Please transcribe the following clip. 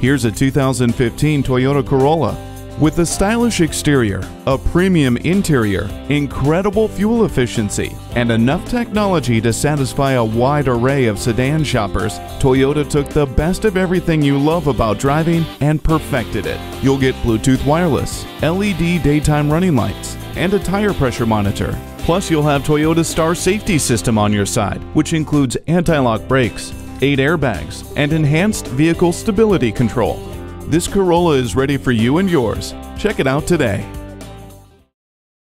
Here's a 2015 Toyota Corolla. With a stylish exterior, a premium interior, incredible fuel efficiency, and enough technology to satisfy a wide array of sedan shoppers, Toyota took the best of everything you love about driving and perfected it. You'll get Bluetooth wireless, LED daytime running lights, and a tire pressure monitor. Plus, you'll have Toyota's Star Safety System on your side, which includes anti-lock brakes, 8 airbags, and enhanced vehicle stability control. This Corolla is ready for you and yours. Check it out today.